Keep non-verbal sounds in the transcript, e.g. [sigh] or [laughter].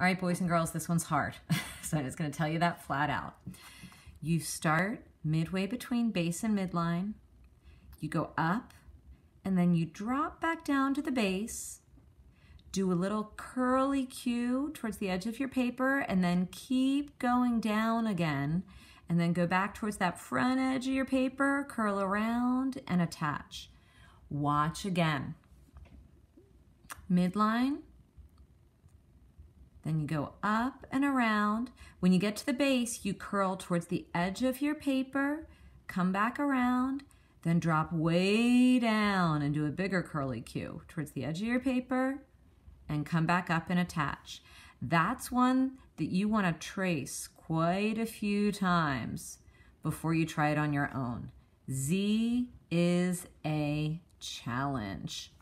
All right, boys and girls, this one's hard. [laughs] so I'm just going to tell you that flat out. You start midway between base and midline. You go up and then you drop back down to the base. Do a little curly Q towards the edge of your paper and then keep going down again and then go back towards that front edge of your paper, curl around and attach. Watch again. Midline, then you go up and around. When you get to the base, you curl towards the edge of your paper, come back around, then drop way down and do a bigger curly Q towards the edge of your paper and come back up and attach. That's one that you want to trace quite a few times before you try it on your own. Z is a challenge.